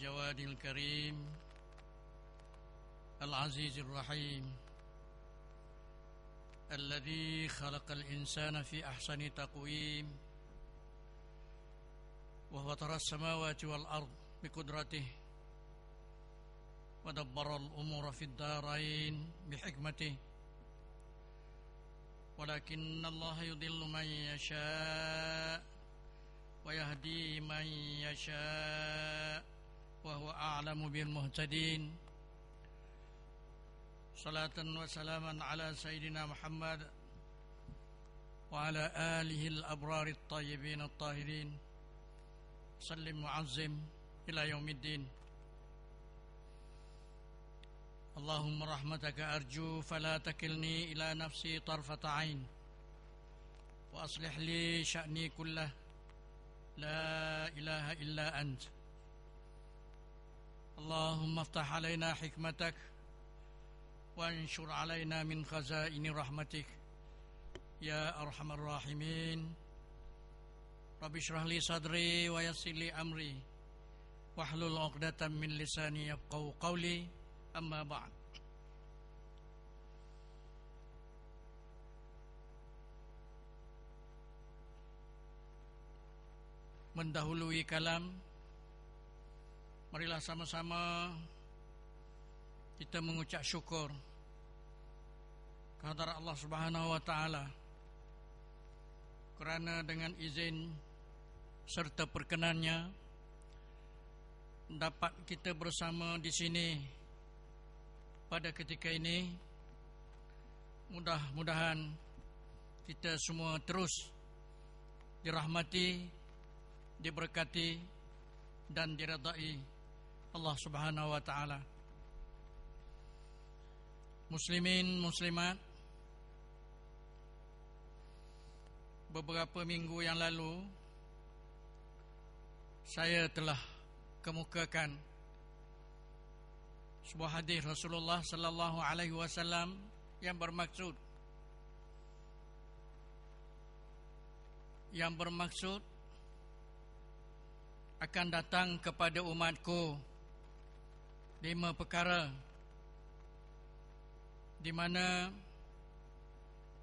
الجواد الكريم العزيز الرحيم الذي خلق الإنسان في أحسن تقويم وهو ترى السماوات والأرض بقدرته ودبر الأمور في الدارين بحكمته. ولكن الله يضل من يشاء ويهدي من يشاء. وهو أعلم بالمهتدين. صلاة وسلاما على سيدنا محمد وعلى آله الأبرار الطيبين الطاهرين. سلم وعزم إلى يوم الدين. اللهم رحمتك أرجو فلا تكلني إلى نفسي طرفة عين. وأصلح لي شأني كله. لا إله إلا أنت. اللهم افتح علينا حكمتك وانشر علينا من خزائن رحمتك يا أرحم الراحمين رب اشرح لي صدري ويسر لي أمري واحلل عقدة من لساني يفقهوا قولي أما بعد mendahului kalam marilah sama-sama kita mengucap syukur kepada Allah Subhanahu wa taala kerana dengan izin serta perkenannya dapat kita bersama di sini pada ketika ini. Mudah-mudahan kita semua terus dirahmati diberkati dan diredai Allah Subhanahu wa taala. Muslimin muslimat beberapa minggu yang lalu saya telah kemukakan sebuah hadis Rasulullah sallallahu alaihi wasallam yang bermaksud yang bermaksud akan datang kepada umatku lima perkara di mana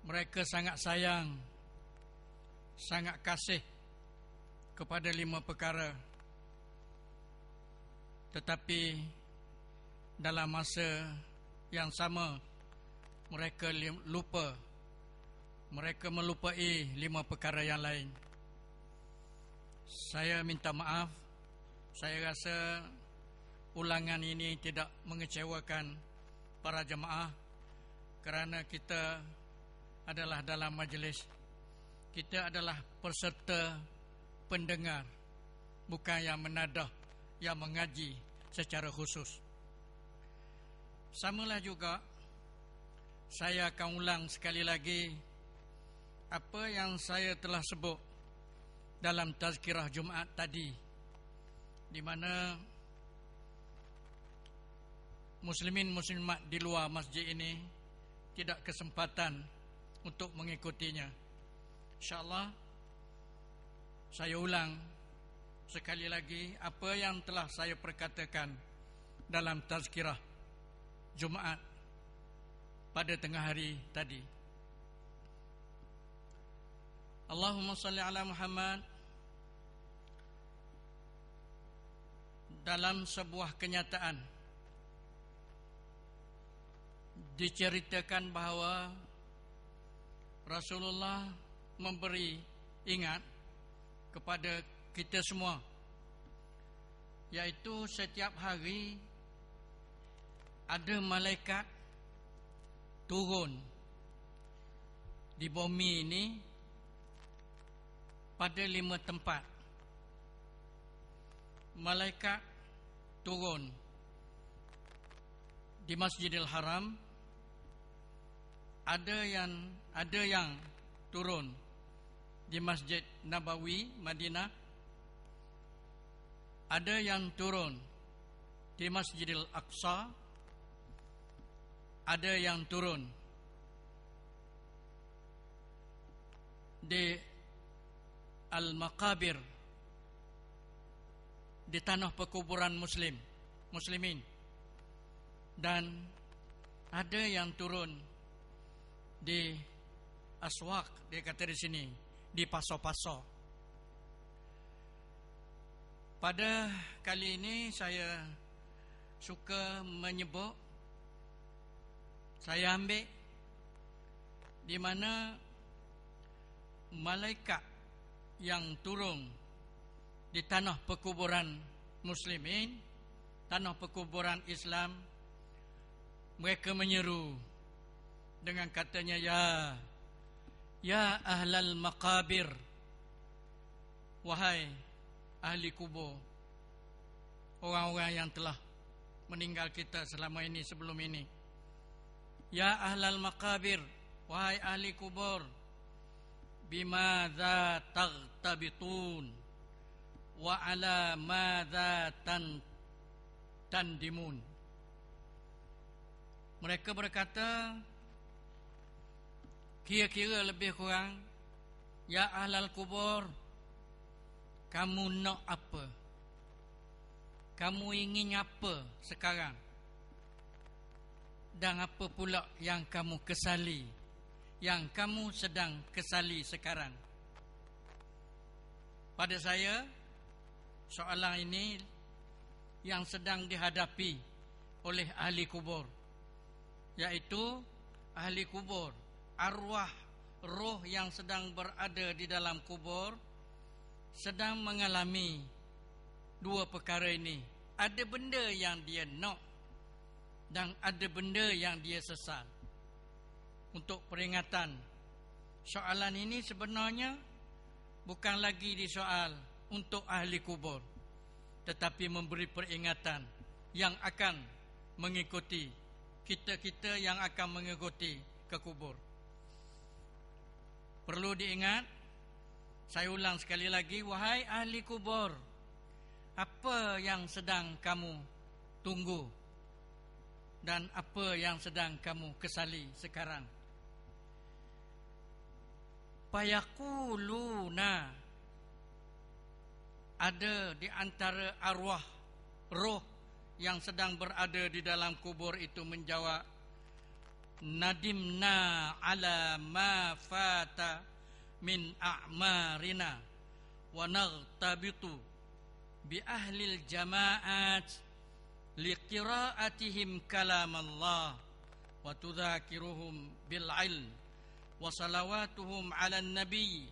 mereka sangat sayang sangat kasih kepada lima perkara. Tetapi dalam masa yang sama mereka lupa mereka melupai lima perkara yang lain. Saya minta maaf. Saya rasa Ulangan ini tidak mengecewakan Para jemaah Kerana kita Adalah dalam majlis. Kita adalah peserta Pendengar Bukan yang menadah Yang mengaji secara khusus. Samalah juga Saya akan ulang sekali lagi Apa yang saya telah sebut dalam tazkirah Jumaat tadi di mana muslimin muslimat di luar masjid ini tidak kesempatan untuk mengikutinya. Insyaallah saya ulang sekali lagi apa yang telah saya perkatakan dalam tazkirah Jumaat pada tengah hari tadi. Allahumma salli ala Muhammad. Dalam sebuah kenyataan Diceritakan bahawa Rasulullah memberi ingat kepada kita semua Iaitu setiap hari Ada malaikat turun Di bumi ini pada lima tempat. Malaikat turun di Masjidil Haram ada yang ada yang turun di Masjid Nabawi Madinah ada yang turun di Masjidil Aqsa ada yang turun di al-maqabir di tanah perkuburan muslim muslimin. Dan ada yang turun di aswak dia kata di sini di paso-paso. Pada kali ini saya suka menyebut saya ambil di mana malaikat yang turun di tanah perkuburan muslimin tanah perkuburan Islam mereka menyeru dengan katanya ya ya ahlal maqabir. Wahai ahli kubur orang-orang yang telah meninggal kita selama ini sebelum ini. Ya ahlal maqabir wahai ahli kubur bimadza taghtabitun wa ala madza tan tandimun. Mereka berkata kira-kira lebih kurang ya ahlal kubur kamu nak apa? Kamu ingin apa sekarang? Dan apa pula yang kamu kesali yang kamu sedang kesali sekarang? Pada saya soalan ini yang sedang dihadapi oleh ahli kubur yaitu ahli kubur arwah roh yang sedang berada di dalam kubur sedang mengalami dua perkara ini. Ada benda yang dia nak dan ada benda yang dia sesal. Untuk peringatan soalan ini sebenarnya bukan lagi disoal untuk ahli kubur tetapi memberi peringatan yang akan mengikuti kita-kita yang akan mengikuti ke kubur perlu diingat saya ulang sekali lagi wahai ahli kubur apa yang sedang kamu tunggu dan apa yang sedang kamu kesali sekarang? Payakuluna. Ada di antara arwah roh yang sedang berada di dalam kubur itu menjawab nadimna ala ma fata min a'marina wa naghtabitu bi ahli al-jama'at liqira'atihim kalam Allah wa tudzakiruhum bil ilm wa salawatuhum 'ala an-nabi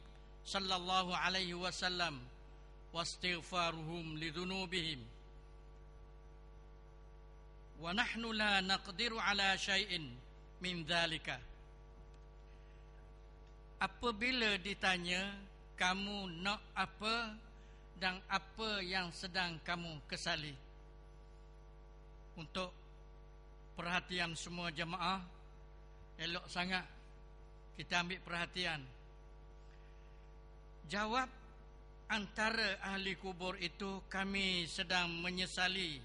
sallallahu alaihi wasallam dhunubihim wa nahnu la naqdiru 'ala shay'in min dhalika apabila ditanya kamu nak apa dan apa yang sedang kamu kesali? Untuk perhatian semua jemaah elok sangat kita ambil perhatian. Jawab antara ahli kubur itu kami sedang menyesali.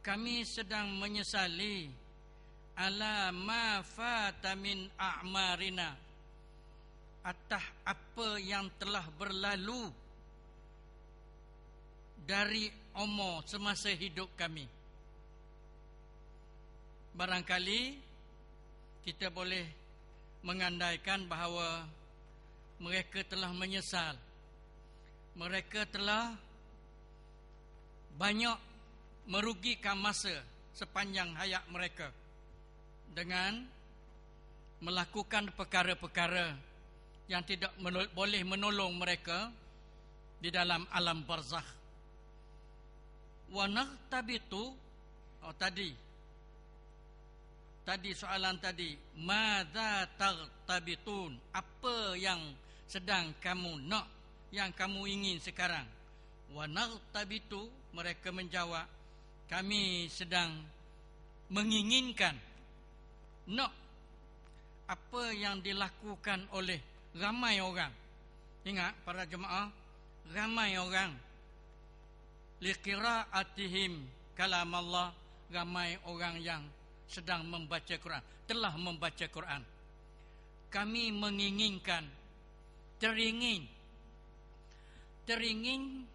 Kami sedang menyesali ala ma fatamin a'marina atas apa yang telah berlalu dari umur semasa hidup kami. Barangkali kita boleh mengandaikan bahawa mereka telah menyesal. Mereka telah banyak merugikan masa sepanjang hayat mereka dengan melakukan perkara-perkara yang tidak menol boleh menolong mereka di dalam alam barzakh. Wa naqtabitu oh tadi tadi soalan tadi madza taqtabitun apa yang sedang kamu nak yang kamu ingin sekarang wa naqtabitu mereka menjawab kami sedang menginginkan nak apa yang dilakukan oleh ramai orang. Ingat para jemaah ramai orang. Liqiraatihim kalam Allah ramai orang yang sedang membaca Quran telah membaca Quran. Kami menginginkan teringin teringin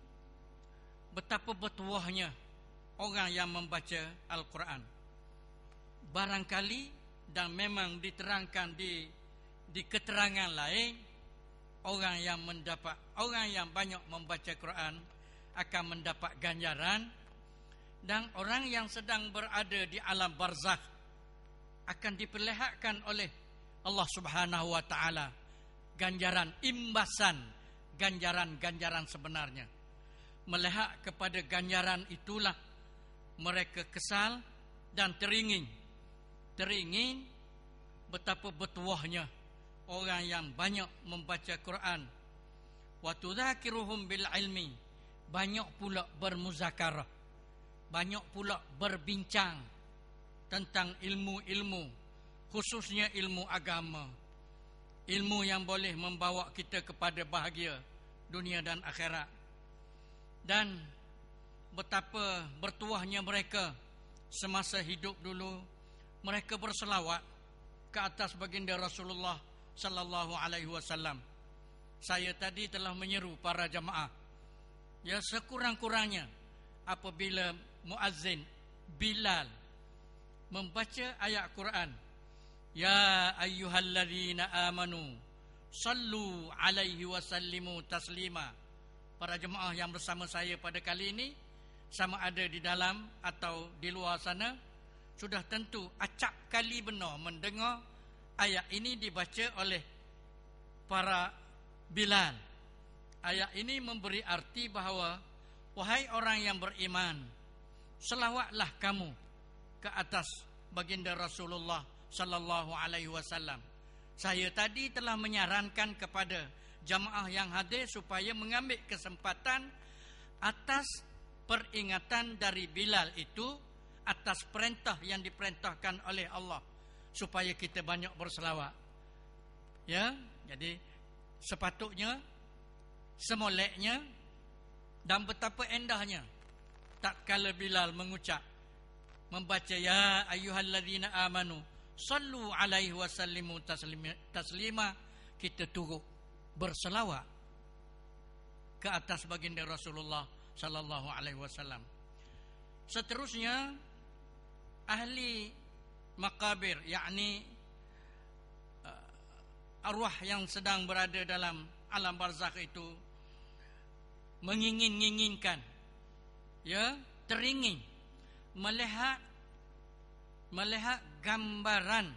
betapa bertuahnya orang yang membaca Al-Quran. Barangkali dan memang diterangkan di di keterangan lain orang yang mendapat orang yang banyak membaca Quran akan mendapat ganjaran. Dan orang yang sedang berada di alam barzakh akan diperlihatkan oleh Allah Subhanahu wa taala. Ganjaran imbasan ganjaran-ganjaran sebenarnya. Melihat kepada ganjaran itulah mereka kesal dan teringin teringin betapa bertuahnya orang yang banyak membaca Quran. Wa tudzakiruhum bil ilmi banyak pula bermuzakarah banyak pula berbincang tentang ilmu-ilmu khususnya ilmu agama. Ilmu yang boleh membawa kita kepada bahagia dunia dan akhirat. Dan betapa bertuahnya mereka semasa hidup dulu mereka berselawat ke atas baginda Rasulullah sallallahu alaihi wasallam. Saya tadi telah menyeru para jamaah ya sekurang-kurangnya apabila muazzin Bilal membaca ayat Quran ya ayyuhalladzina amanu sallu alaihi wasallimu taslima para jemaah yang bersama saya pada kali ini sama ada di dalam atau di luar sana sudah tentu acap kali benar mendengar ayat ini dibaca oleh para Bilal. Ayat ini memberi arti bahawa wahai orang yang beriman, selawatlah kamu ke atas baginda Rasulullah sallallahu alaihi wasallam. Saya tadi telah menyarankan kepada jamaah yang hadir supaya mengambil kesempatan atas peringatan dari Bilal itu atas perintah yang diperintahkan oleh Allah supaya kita banyak berselawat. Ya, jadi sepatutnya semoleknya dan betapa endahnya tak kala Bilal mengucap membaca ya ayyuhalladzina amanu sallu alaihi wasallimu taslima kita turut berselawat ke atas baginda Rasulullah sallallahu alaihi wasallam. Seterusnya ahli makabir yakni uh, arwah yang sedang berada dalam alam barzakh itu mengingin-inginkan ya teringin melihat melihat gambaran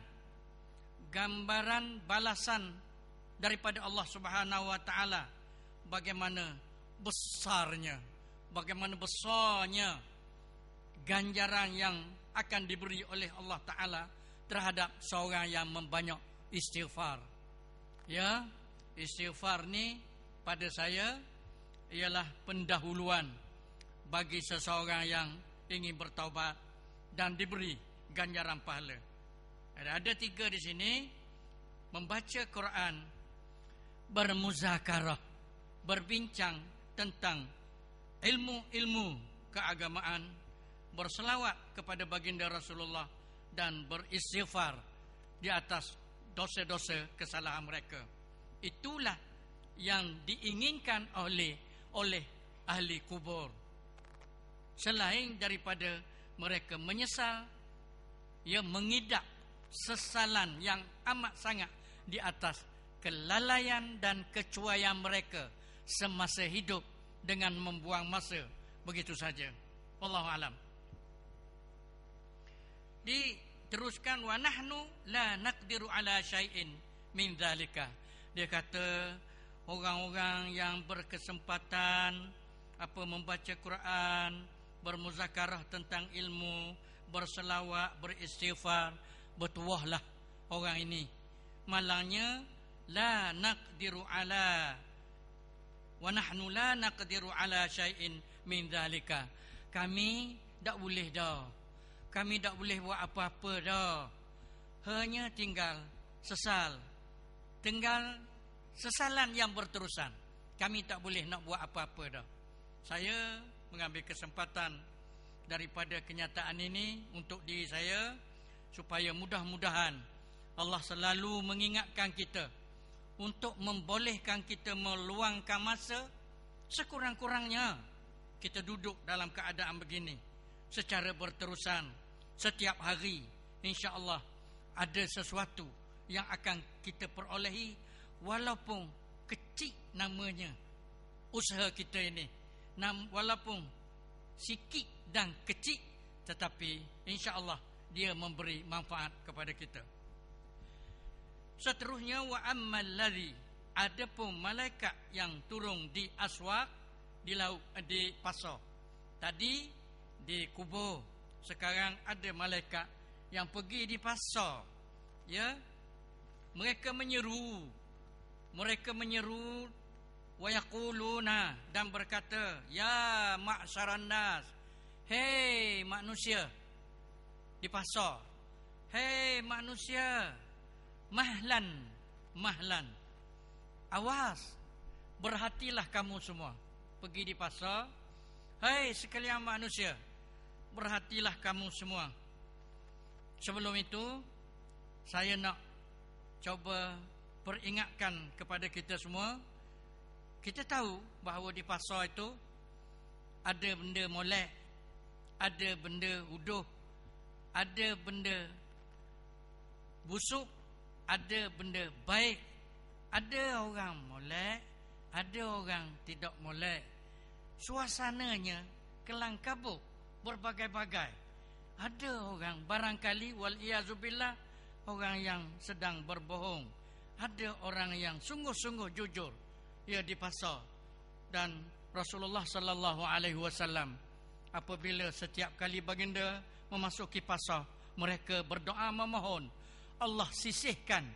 gambaran balasan daripada Allah Subhanahu wa taala bagaimana besarnya bagaimana besarnya ganjaran yang akan diberi oleh Allah Ta'ala terhadap seorang yang membanyak istighfar. Ya, istighfar ni pada saya ialah pendahuluan bagi seseorang yang ingin bertaubat dan diberi ganjaran pahala. Ada, ada tiga di sini membaca Quran, bermuzakarah, berbincang tentang ilmu-ilmu keagamaan berselawat kepada baginda Rasulullah dan beristighfar di atas dosa-dosa kesalahan mereka. Itulah yang diinginkan oleh oleh ahli kubur. Selain daripada mereka menyesal, ia mengidap sesalan yang amat sangat di atas kelalaian dan kecuaian mereka semasa hidup dengan membuang masa begitu saja. Wallahu alam diteruskan wa nahnu la naqdiru ala syai'in min zalika. Dia kata orang-orang yang berkesempatan apa membaca Quran bermuzakarah tentang ilmu berselawat beristighfar bertuahlah orang ini. Malangnya la naqdiru ala wa nahnu la naqdiru ala syai'in min zalika. Kami tak boleh dah kami tak boleh buat apa-apa dah. Hanya tinggal sesal. Tinggal sesalan yang berterusan. Kami tak boleh nak buat apa-apa dah. Saya mengambil kesempatan daripada kenyataan ini untuk diri saya supaya mudah-mudahan Allah selalu mengingatkan kita untuk membolehkan kita meluangkan masa sekurang-kurangnya kita duduk dalam keadaan begini secara berterusan setiap hari insya-Allah ada sesuatu yang akan kita perolehi walaupun kecil namanya usaha kita ini. Nam walaupun sikit dan kecil tetapi insya-Allah dia memberi manfaat kepada kita. Seterusnya wa ammal ladzi adapun malaikat yang turun di aswaq di laut di pasar. Tadi di kubur sekarang ada malaikat yang pergi di pasar ya. Mereka menyeru. Mereka menyeru wa yaquluna dan berkata ya ma'syaran nas hei manusia di pasar hei manusia mahlan mahlan awas berhatilah kamu semua pergi di pasar. Hei sekalian manusia berhatilah kamu semua sebelum itu saya nak coba peringatkan kepada kita semua kita tahu bahawa di pasar itu ada benda molek, ada benda uduh, ada benda busuk, ada benda baik. Ada orang molek, ada orang tidak molek. Suasananya kelang kabut berbagai-bagai. Ada orang barangkali wal iazubillah orang yang sedang berbohong. Ada orang yang sungguh-sungguh jujur ia di pasar dan Rasulullah sallallahu alaihi wasallam apabila setiap kali baginda memasuki pasar mereka berdoa memohon Allah sisihkan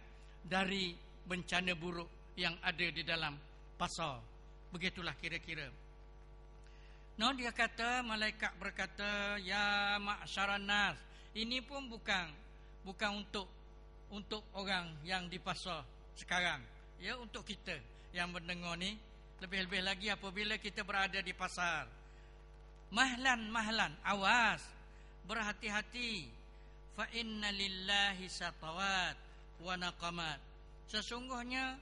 dari bencana buruk yang ada di dalam pasar begitulah kira-kira No dia kata malaikat berkata ya ma'syaran nas. Ini pun bukan bukan untuk untuk orang yang di pasar sekarang. Ya untuk kita yang mendengar ni. Lebih-lebih lagi apabila kita berada di pasar. Mahlan mahlan awas. Berhati-hati. Fa inna lillahi satawat wa naqamat. Sesungguhnya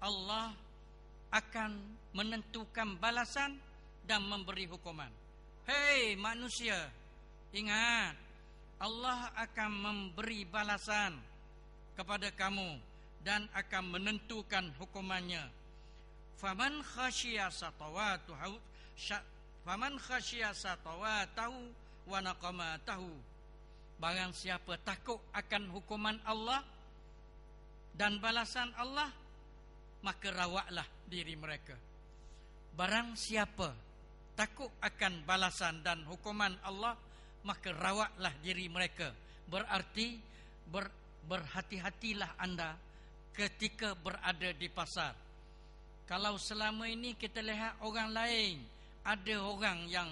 Allah akan menentukan balasan dan memberi hukuman. Hei manusia ingat Allah akan memberi balasan kepada kamu dan akan menentukan hukumannya. Faman khasyiya satawatuhu faman khasyiya satawatahu wa naqamatahu. Barang siapa takut akan hukuman Allah dan balasan Allah maka rawatlah diri mereka. Barang siapa takut akan balasan dan hukuman Allah maka rawatlah diri mereka. Berarti ber, berhati-hatilah anda ketika berada di pasar. Kalau selama ini kita lihat orang lain ada orang yang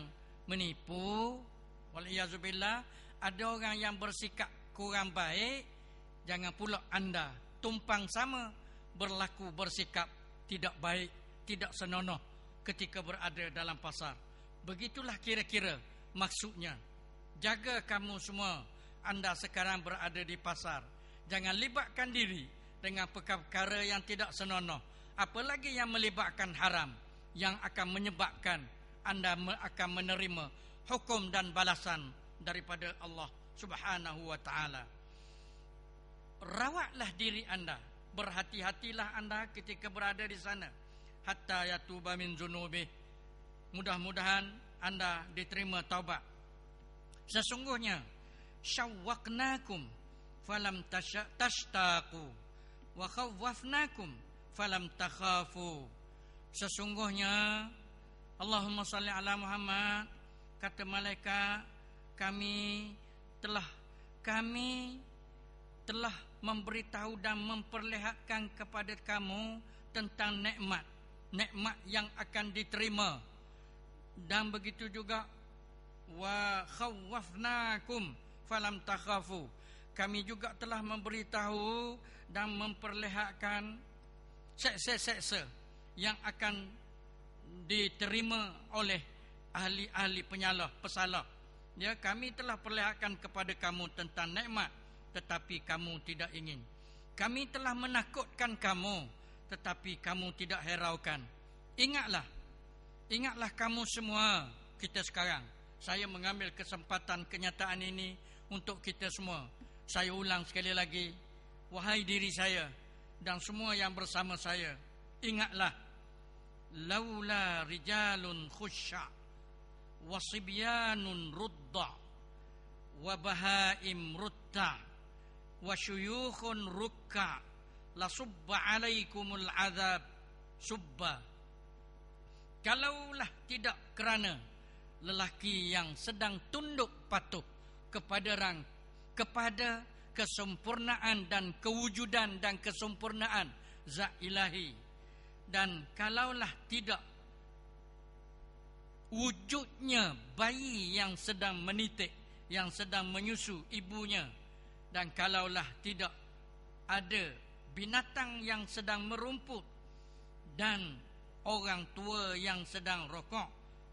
menipu waliyazubillah ada orang yang bersikap kurang baik jangan pula anda tumpang sama berlaku bersikap tidak baik tidak senonoh ketika berada dalam pasar. Begitulah kira-kira maksudnya. Jaga kamu semua anda sekarang berada di pasar. Jangan libatkan diri dengan perkara yang tidak senonoh. Apalagi yang melibatkan haram yang akan menyebabkan anda akan menerima hukum dan balasan daripada Allah Subhanahu wa taala. Rawatlah diri anda, berhati-hatilah anda ketika berada di sana hatta yatuba min zunubi. Mudah-mudahan anda diterima taubat. Sesungguhnya syawwaqnakum falam tashtaqu wa khawwafnakum falam takhafu sesungguhnya Allahumma salli ala Muhammad kata malaikat kami telah kami telah memberitahu dan memperlihatkan kepada kamu tentang nikmat nikmat yang akan diterima. Dan begitu juga wa khawwafnakum falam takhafu. Kami juga telah memberitahu dan memperlihatkan seksa-seksa yang akan diterima oleh ahli-ahli penyalah pesalah. Ya kami telah perlihatkan kepada kamu tentang nikmat tetapi kamu tidak ingin. Kami telah menakutkan kamu tetapi kamu tidak hiraukan ingatlah Ingatlah kamu semua kita sekarang. Saya mengambil kesempatan kenyataan ini untuk kita semua. Saya ulang sekali lagi, wahai diri saya dan semua yang bersama saya, ingatlah laula rijalun khusya wa sibyanun rudda wa bahaim rutta wa syuyukhun rukka la subba alaikumul azab. Subba. Kalaulah tidak kerana lelaki yang sedang tunduk patuh kepada rang kepada kesempurnaan dan kewujudan dan kesempurnaan zat ilahi dan kalaulah tidak wujudnya bayi yang sedang menitik yang sedang menyusu ibunya dan kalaulah tidak ada binatang yang sedang merumput dan orang tua yang sedang rokok.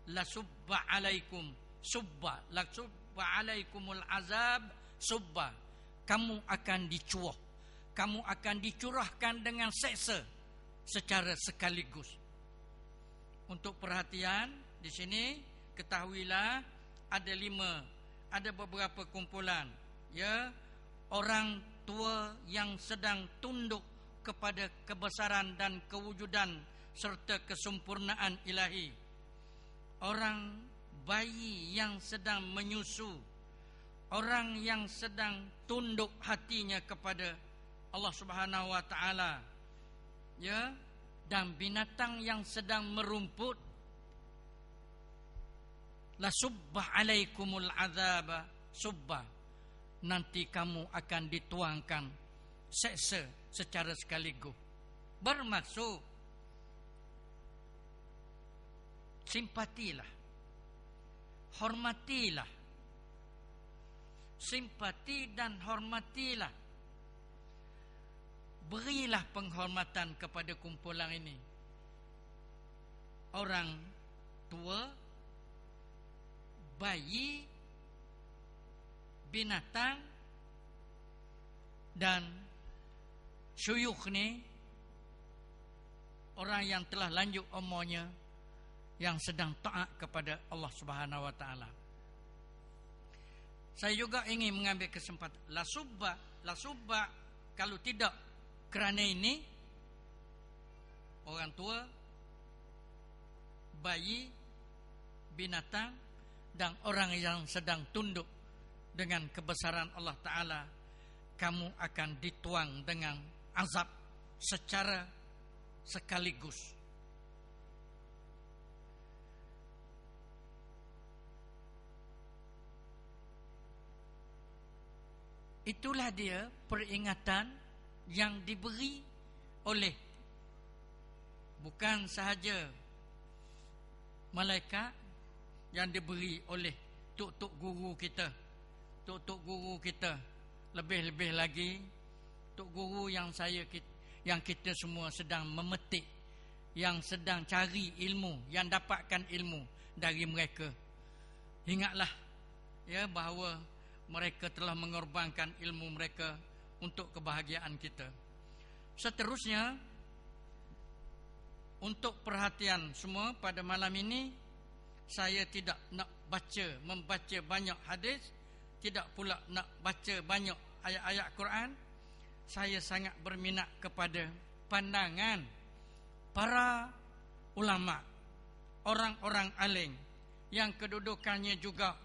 La subba alaikum subba. La subba alaikumul azab subba. Kamu akan dicuah. Kamu akan dicurahkan dengan seksa secara sekaligus. Untuk perhatian di sini ketahuilah ada lima ada beberapa kumpulan. Ya orang tua yang sedang tunduk kepada kebesaran dan kewujudan serta kesempurnaan ilahi. Orang bayi yang sedang menyusu, orang yang sedang tunduk hatinya kepada Allah Subhanahu wa taala. Ya, dan binatang yang sedang merumput la subba alaikumul azaba subba nanti kamu akan dituangkan seksa secara sekaligus. Bermaksud simpatilah. Hormatilah. Simpati dan hormatilah. Berilah penghormatan kepada kumpulan ini. Orang tua, bayi, binatang dan syuyukh ni orang yang telah lanjut umurnya yang sedang taat kepada Allah Subhanahu wa taala. Saya juga ingin mengambil kesempatan la subba la subba kalau tidak kerana ini orang tua bayi binatang dan orang yang sedang tunduk dengan kebesaran Allah Ta'ala Kamu akan dituang dengan azab secara sekaligus. Itulah dia peringatan yang diberi oleh Bukan sahaja malaikat yang diberi oleh tuk-tuk guru kita tok-tok guru kita. Lebih-lebih lagi tok guru yang saya yang kita semua sedang memetik yang sedang cari ilmu yang dapatkan ilmu dari mereka. Ingatlah ya bahawa mereka telah mengorbankan ilmu mereka untuk kebahagiaan kita. Seterusnya untuk perhatian semua pada malam ini saya tidak nak baca membaca banyak hadis tidak pula nak baca banyak ayat-ayat Quran saya sangat berminat kepada pandangan para ulama orang-orang alim. Yang kedudukannya juga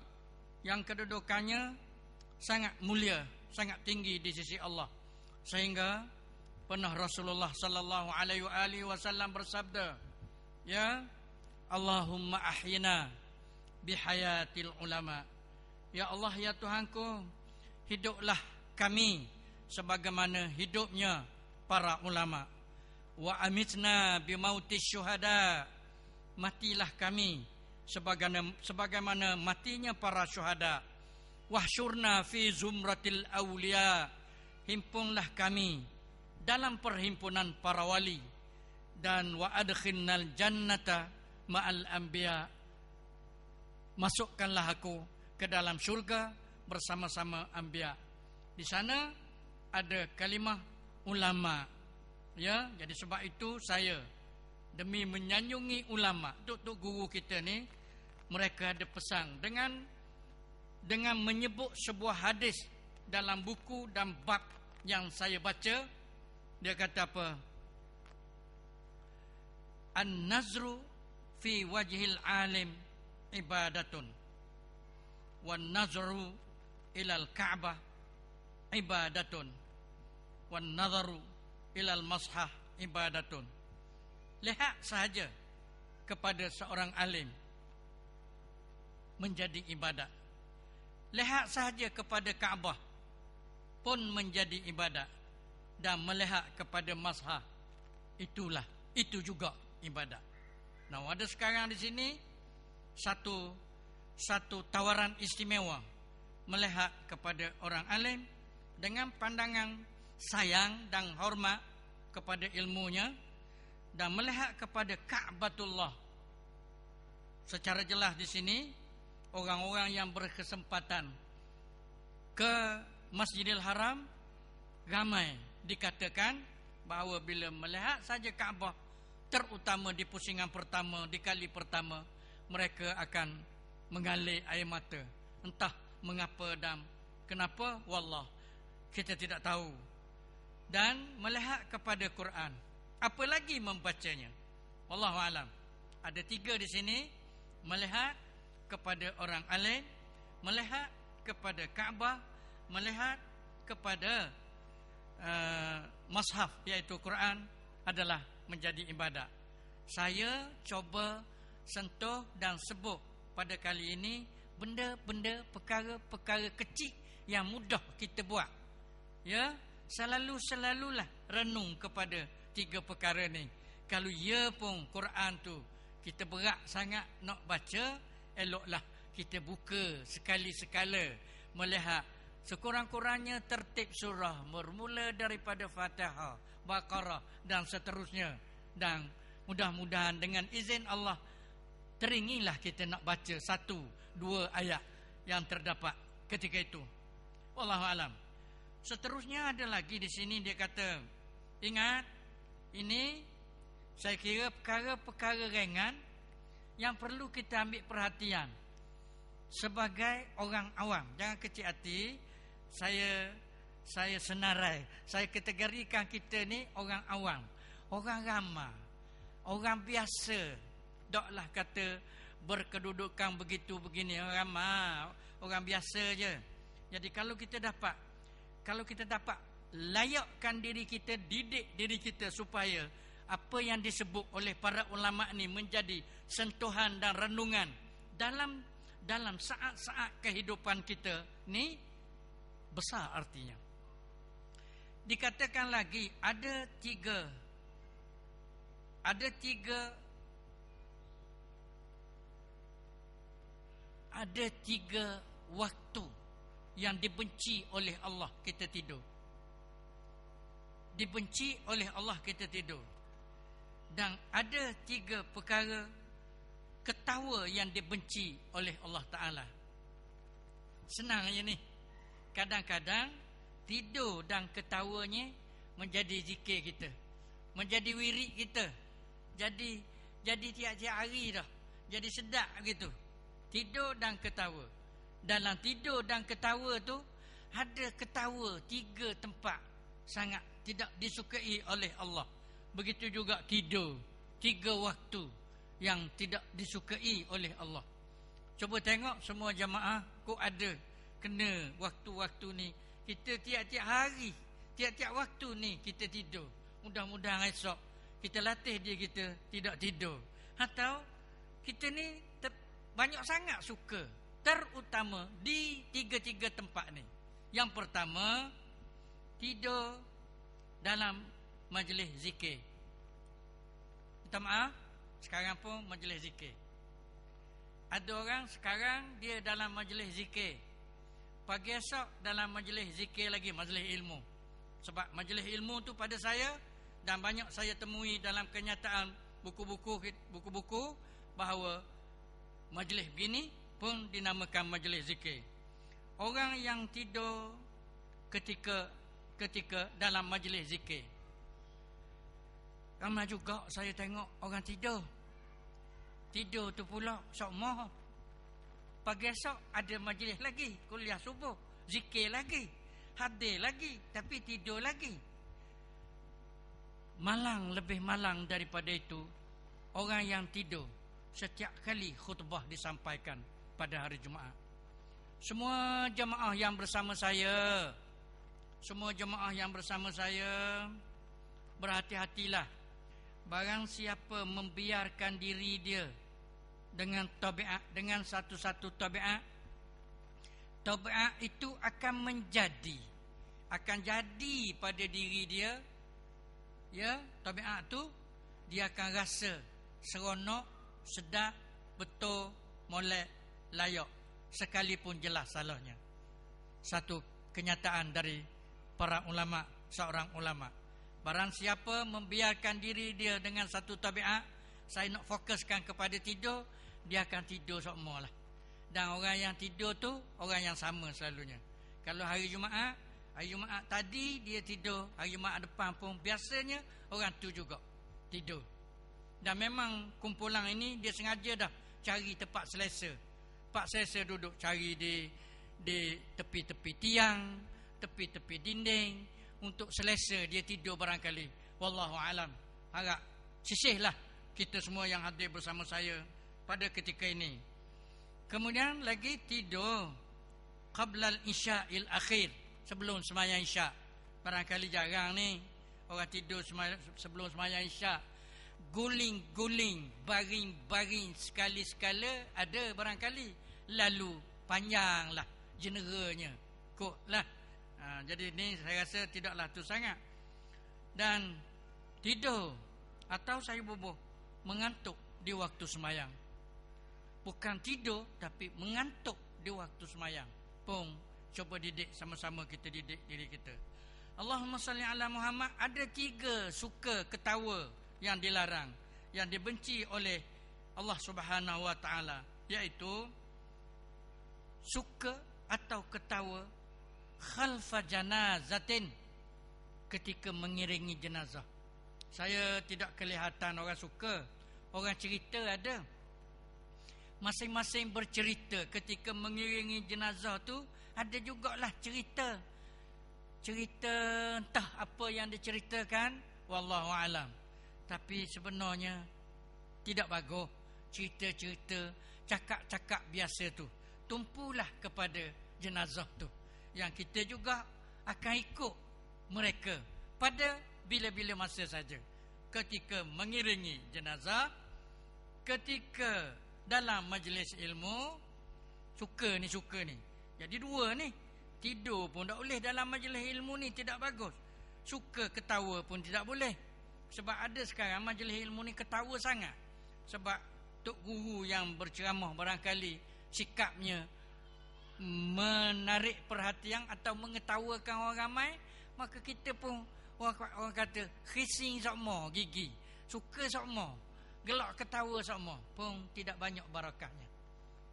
yang kedudukannya sangat mulia sangat tinggi di sisi Allah. Sehingga pernah Rasulullah sallallahu alaihi wasallam bersabda ya Allahumma ahyina bihayatil ulama Ya Allah ya Tuhanku Hiduplah kami Sebagaimana hidupnya para ulama. Wa amitna bimautis syuhada. Matilah kami Sebagaimana, sebagaimana matinya para syuhada. Wahsyurna fi zumratil awliya. Himpunlah kami Dalam perhimpunan para wali. Dan wa adkhinnal jannata ma'al anbiya. Masukkanlah aku ke dalam syurga bersama-sama anbiya. Di sana ada kalimah ulama. Ya, jadi sebab itu saya demi menyanjungi ulama tok guru kita ni mereka ada pesan dengan dengan menyebut sebuah hadis dalam buku dan bab yang saya baca dia kata apa an-nazru fi wajhil alim ibadatun wan nazru ila al-ka'bah ibadatun. Wan nazaru ila al-mashah ibadatun. Lihat sahaja kepada seorang alim menjadi ibadat. Lihat sahaja kepada Kaabah pun menjadi ibadat dan melihat kepada mashah. Itulah itu juga ibadat. Nah, ada sekarang di sini satu satu tawaran istimewa melihat kepada orang alim dengan pandangan sayang dan hormat kepada ilmunya dan melihat kepada Ka'batullah. Secara jelas di sini orang-orang yang berkesempatan ke Masjidil Haram ramai dikatakan bahawa bila melihat saja Kaabah terutama di pusingan pertama di kali pertama mereka akan mengalir air mata. Entah mengapa dan kenapa wallah kita tidak tahu. Dan melihat kepada Quran apa lagi membacanya? Wallahu alam. Ada tiga di sini. Melihat kepada orang alim melihat kepada Kaabah melihat kepada uh, mashaf iaitu Quran adalah menjadi ibadat. Saya cuba sentuh dan sebut pada kali ini benda-benda perkara-perkara kecil yang mudah kita buat. Ya, selalu-selalulah renung kepada tiga perkara ni. Kalau ya pun Quran tu kita berat sangat nak baca, eloklah kita buka sekali-sekala melihat sekurang-kurangnya tertib surah bermula daripada Fatihah Baqarah dan seterusnya dan mudah-mudahan dengan izin Allah teringinlah kita nak baca satu dua ayat yang terdapat ketika itu. Wallahu alam. Seterusnya ada lagi di sini dia kata ingat ini saya kira perkara-perkara ringan yang perlu kita ambil perhatian. Sebagai orang awam jangan kecil hati saya saya senarai. Saya kategorikan kita ni orang awam. Orang ramah orang biasa doklah kata berkedudukan begitu begini orang ramah orang biasa je. Jadi kalau kita dapat kalau kita dapat layakkan diri kita didik diri kita supaya apa yang disebut oleh para ulama ni menjadi sentuhan dan renungan dalam dalam saat-saat kehidupan kita ni besar artinya. Dikatakan lagi ada tiga ada tiga ada tiga waktu yang dibenci oleh Allah kita tidur. Dibenci oleh Allah kita tidur. Dan ada tiga perkara ketawa yang dibenci oleh Allah Ta'ala. Senang je ni. Kadang-kadang tidur dan ketawanya menjadi zikir kita. Menjadi wirid kita. Jadi jadi tiap-tiap hari dah. Jadi sedap gitu tidur dan ketawa. Dalam tidur dan ketawa tu ada ketawa tiga tempat sangat tidak disukai oleh Allah. Begitu juga tidur tiga waktu yang tidak disukai oleh Allah. Cuba tengok semua jamaah kok ada kena waktu-waktu ni. Kita tiap-tiap hari tiap-tiap waktu ni kita tidur. Mudah-mudahan esok kita latih dia kita tidak tidur. Atau kita ni banyak sangat suka terutama di tiga-tiga tempat ni. Yang pertama tidur dalam majlis zikir. Minta maaf sekarang pun majlis zikir. Ada orang sekarang dia dalam majlis zikir. Pagi esok dalam majlis zikir lagi majlis ilmu. Sebab majlis ilmu tu pada saya dan banyak saya temui dalam kenyataan buku-buku buku-buku bahawa majlis begini pun dinamakan majlis zikir orang yang tidur ketika ketika dalam majlis zikir Ramai juga saya tengok orang tidur. Tidur tu pula sok moh. Pagi esok ada majlis lagi, kuliah subuh, zikir lagi, hadir lagi, tapi tidur lagi. Malang lebih malang daripada itu orang yang tidur setiap kali khutbah disampaikan pada hari Jumaat. Semua jemaah yang bersama saya, semua jemaah yang bersama saya berhati-hatilah barang siapa membiarkan diri dia dengan tabiat dengan satu-satu tabiat tabiat itu akan menjadi akan jadi pada diri dia ya tabiat tu dia akan rasa seronok sedap betul molek layak sekalipun jelas salahnya satu kenyataan dari para ulama seorang ulama barang siapa membiarkan diri dia dengan satu tabiat saya nak fokuskan kepada tidur dia akan tidur semua lah. Dan orang yang tidur tu orang yang sama selalunya. Kalau hari Jumaat, hari Jumaat tadi dia tidur, hari Jumaat depan pun biasanya orang tu juga tidur. Dan memang kumpulan ini dia sengaja dah cari tempat selesa. Tempat selesa duduk cari di di tepi-tepi tiang, tepi-tepi dinding untuk selesa dia tidur barangkali. Wallahu alam. Harap sisihlah kita semua yang hadir bersama saya pada ketika ini. Kemudian lagi tidur qabla al-isya'il akhir sebelum sembahyang isya. Barangkali jarang ni orang tidur sebelum sembahyang isya. Guling-guling, baring-baring sekali-sekala ada barangkali. Lalu panjanglah generanya. Koklah. Ha, jadi ni saya rasa tidaklah tu sangat. Dan tidur atau saya bubuh mengantuk di waktu sembahyang bukan tidur tapi mengantuk di waktu semayang pun cuba didik sama-sama kita didik diri kita Allahumma salli ala Muhammad ada tiga suka ketawa yang dilarang yang dibenci oleh Allah Subhanahu wa taala iaitu suka atau ketawa khalfa janazatin ketika mengiringi jenazah. Saya tidak kelihatan orang suka orang cerita ada. Masing-masing bercerita ketika mengiringi jenazah tu ada jugalah cerita. Cerita entah apa yang diceritakan wallahu alam tapi sebenarnya tidak bagus cerita-cerita cakap-cakap biasa tu. Tumpulah kepada jenazah tu. Yang kita juga akan ikut mereka pada bila-bila masa saja. Ketika mengiringi jenazah ketika dalam majlis ilmu suka ni suka ni. Jadi dua ni tidur pun tak boleh dalam majlis ilmu ni tidak bagus. Suka ketawa pun tidak boleh sebab ada sekarang majlis ilmu ni ketawa sangat. Sebab tok guru yang berceramah barangkali sikapnya menarik perhatian atau mengetawakan orang ramai maka kita pun orang, orang kata khising sokmo gigi. Suka sokmo gelak ketawa semua pun tidak banyak barakahnya.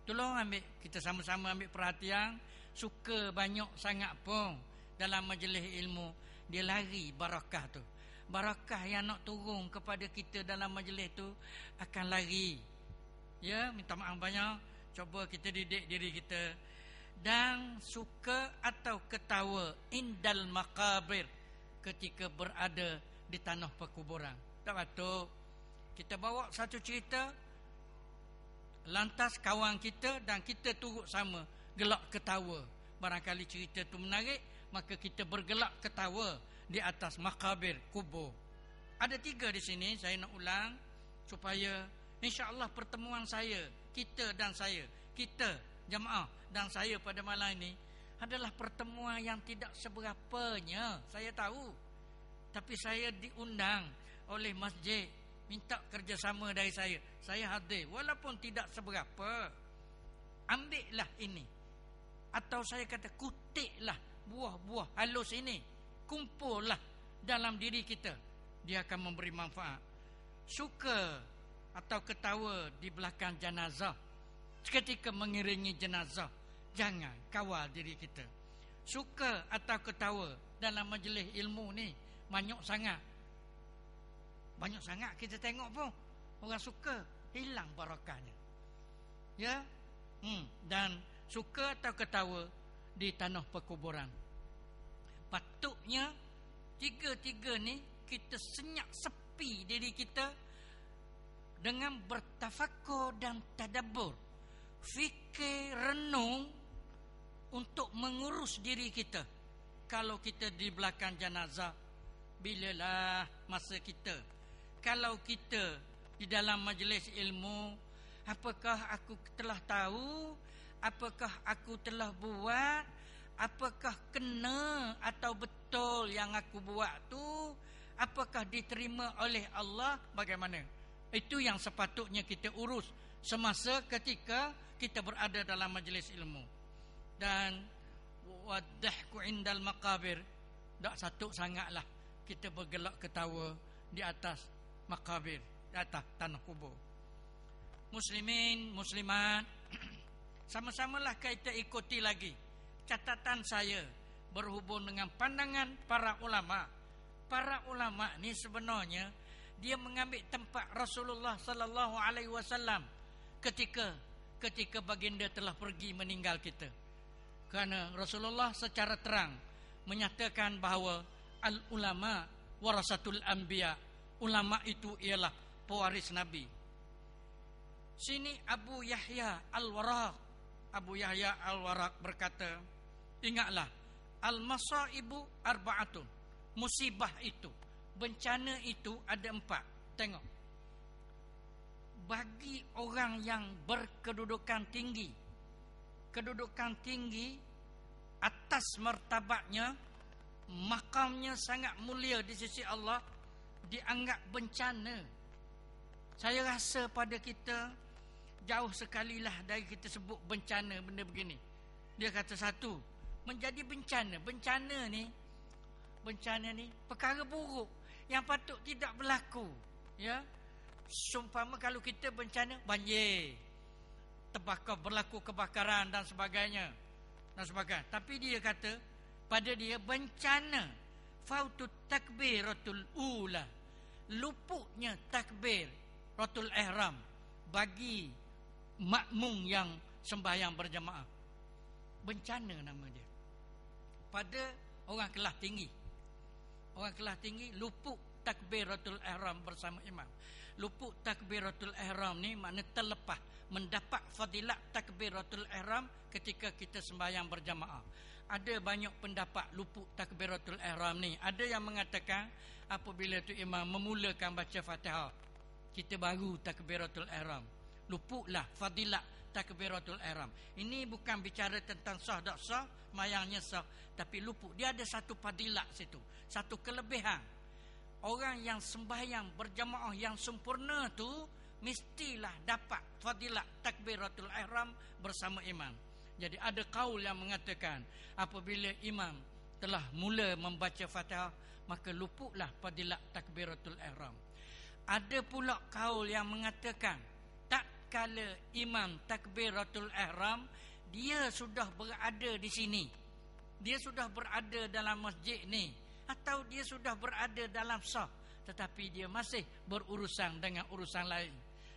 Tolong ambil kita sama-sama ambil perhatian. Suka banyak sangat pun dalam majlis ilmu. Dia lari barakah tu. Barakah yang nak turun kepada kita dalam majlis tu akan lari. Ya, minta maaf banyak. Cuba kita didik diri kita dan suka atau ketawa indal makabir ketika berada di tanah perkuburan. Tak patut kita bawa satu cerita lantas kawan kita dan kita turut sama gelak ketawa barangkali cerita tu menarik maka kita bergelak ketawa di atas makabir kubur. Ada tiga di sini saya nak ulang supaya insya-Allah pertemuan saya kita dan saya kita jemaah dan saya pada malam ini adalah pertemuan yang tidak seberapanya. Saya tahu. Tapi saya diundang oleh masjid minta kerjasama dari saya. Saya hadir walaupun tidak seberapa. Ambillah ini. Atau saya kata kutiklah buah-buah halus ini kumpullah dalam diri kita dia akan memberi manfaat. Suka atau ketawa di belakang jenazah ketika mengiringi jenazah jangan kawal diri kita. Suka atau ketawa dalam majlis ilmu ni banyak sangat. Banyak sangat kita tengok pun orang suka hilang barakahnya ya? Hmm. dan suka atau ketawa di tanah perkuburan patutnya tiga-tiga ni kita senyap sepi diri kita dengan bertafakur dan tadabbur. Fikir renung untuk mengurus diri kita. Kalau kita di belakang jenazah bilalah masa kita. Kalau kita di dalam majlis ilmu apakah aku telah tahu? Apakah aku telah buat apakah kena atau betul yang aku buat tu? Apakah diterima oleh Allah? Bagaimana? Itu yang sepatutnya kita urus semasa ketika kita berada dalam majlis ilmu. Dan wadahku indal makabir tak satu sangatlah kita bergelak ketawa di atas makabir di atas tanah kubur. Muslimin muslimat sama-samalah kita ikuti lagi catatan saya berhubung dengan pandangan para ulama. Para ulama ni sebenarnya dia mengambil tempat Rasulullah sallallahu alaihi wasallam ketika ketika baginda telah pergi meninggal kita. Kerana Rasulullah secara terang menyatakan bahawa al ulama warasatul anbiya ulama itu ialah pewaris nabi. Sini Abu Yahya al-Waraq Abu Yahya al-Waraq berkata ingatlah al masaibu arbaatun. Musibah itu bencana itu ada empat. Tengok. Bagi orang yang berkedudukan tinggi kedudukan tinggi atas martabatnya makamnya sangat mulia di sisi Allah dianggap bencana. Saya rasa pada kita jauh sekali lah dari kita sebut bencana benda begini. Dia kata satu menjadi bencana. Bencana ni bencana ni perkara buruk yang patut tidak berlaku ya. Sumpama kalau kita bencana banjir terbakar berlaku kebakaran dan sebagainya dan sebagainya. Tapi dia kata pada dia bencana fautu takbiratul ula luputnya takbir ratul ihram bagi makmum yang sembahyang berjamaah. Bencana nama dia pada orang kelas tinggi orang kelas tinggi luput takbiratul ihram bersama imam. Luput takbiratul ihram ni makna terlepas mendapat fadilat takbiratul ihram ketika kita sembahyang berjamaah. Ada banyak pendapat luput takbiratul ihram ni. Ada yang mengatakan apabila tu imam memulakan baca Fatihah, kita baru takbiratul ihram. Luputlah fadilat takbiratul ihram. Ini bukan bicara tentang sah tak sah, mayangnya sah, tapi luput. Dia ada satu fadilat situ, satu kelebihan. Orang yang sembahyang berjamaah yang sempurna tu mestilah dapat fadilat takbiratul ihram bersama imam. Jadi ada kaul yang mengatakan apabila imam telah mula membaca Fatihah maka luputlah fadilat takbiratul ihram. Ada pula kaul yang mengatakan kala imam takbiratul ihram dia sudah berada di sini. Dia sudah berada dalam masjid ni atau dia sudah berada dalam sah tetapi dia masih berurusan dengan urusan lain.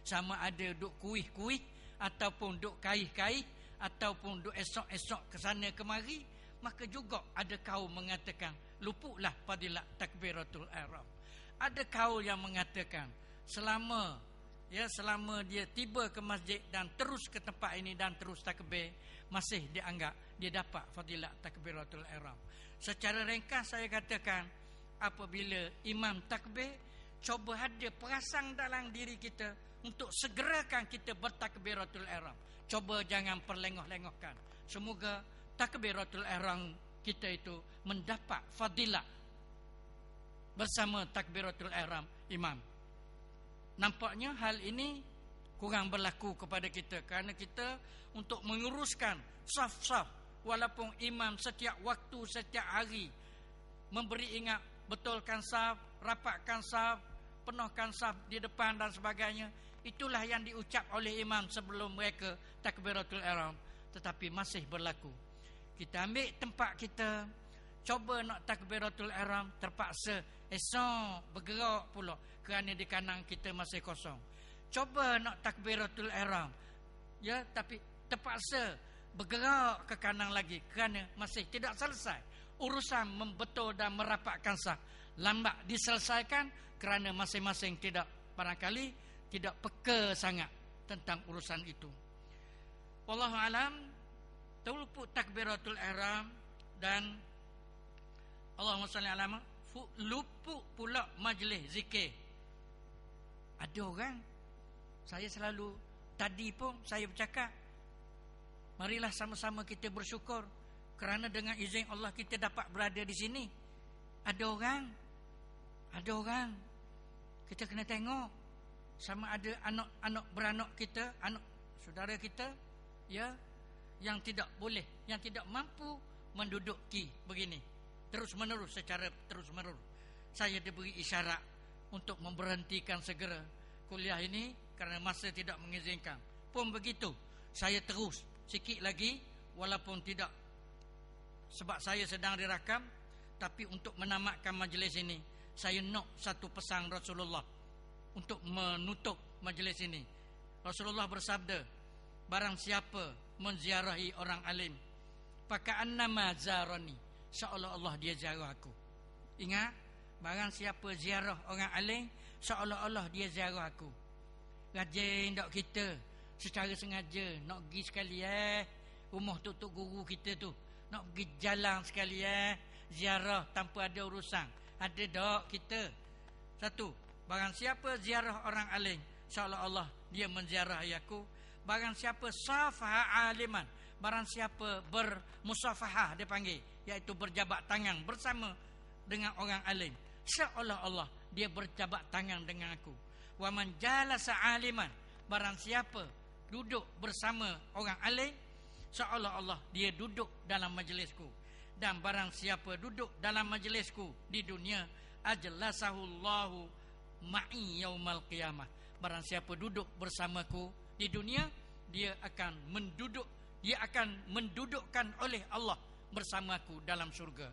Sama ada duk kuih-kuih ataupun duk kaih-kaih ataupun duk esok-esok ke sana kemari maka juga ada kaum mengatakan luputlah padilah takbiratul ihram. Ada kaum yang mengatakan selama ya selama dia tiba ke masjid dan terus ke tempat ini dan terus takbir masih dianggap dia dapat fadilat takbiratul ihram. Secara ringkas saya katakan apabila imam takbir cuba ada perasaan dalam diri kita untuk segerakan kita bertakbiratul ihram. Cuba jangan perlengah-lengahkan semoga takbiratul ihram kita itu mendapat fadilat bersama takbiratul ihram imam nampaknya hal ini kurang berlaku kepada kita kerana kita untuk menguruskan saf-saf walaupun imam setiap waktu setiap hari memberi ingat betulkan saf rapatkan saf penuhkan saf di depan dan sebagainya. Itulah yang diucap oleh imam sebelum mereka takbiratul ihram tetapi masih berlaku. Kita ambil tempat kita cuba nak takbiratul ihram terpaksa esok bergerak pula kerana di kanan kita masih kosong. Cuba nak takbiratul ihram. Ya, tapi terpaksa bergerak ke kanan lagi kerana masih tidak selesai urusan membetul dan merapatkan sah lambat diselesaikan kerana masing-masing tidak barangkali tidak peka sangat tentang urusan itu. Wallahu alam terlupa takbiratul ihram dan Allahumma salli ala lupa pula majlis zikir. Ada orang saya selalu tadi pun saya bercakap marilah sama-sama kita bersyukur kerana dengan izin Allah kita dapat berada di sini. Ada orang ada orang kita kena tengok sama ada anak-anak beranak kita, anak saudara kita ya yang tidak boleh, yang tidak mampu menduduki begini terus menerus secara terus menerus. Saya diberi isyarat untuk memberhentikan segera kuliah ini kerana masa tidak mengizinkan. Pun begitu, saya terus sikit lagi walaupun tidak sebab saya sedang dirakam tapi untuk menamatkan majlis ini saya nak satu pesan Rasulullah untuk menutup majlis ini. Rasulullah bersabda, barang siapa menziarahi orang alim, nama zarani, seolah-olah dia ziarah aku. Ingat, barang siapa ziarah orang alim, seolah-olah dia ziarah aku. Rajin tak kita secara sengaja. Nak pergi sekali eh. Rumah tok-tok guru kita tu. Nak pergi jalan sekali eh. Ziarah tanpa ada urusan. Ada tak kita. Satu barang siapa ziarah orang alim insyaallah dia menziarah aku. Barang siapa safah aliman barang siapa bermusafahah dia panggil iaitu berjabat tangan bersama dengan orang alim insyaallah dia berjabat tangan dengan aku. Wa man jalasa aliman. Barang siapa duduk bersama orang alim insyaallah dia duduk dalam majlisku. Dan barang siapa duduk dalam majlisku di dunia ajlasahullahu ma'i yaumal qiyamah. Barang siapa duduk bersamaku di dunia dia akan menduduk dia akan mendudukkan oleh Allah bersamaku dalam syurga.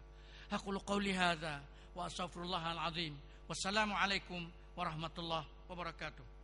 Aku qauli hadza وأستغفر الله العظيم. والسلام عليكم ورحمة الله وبركاته.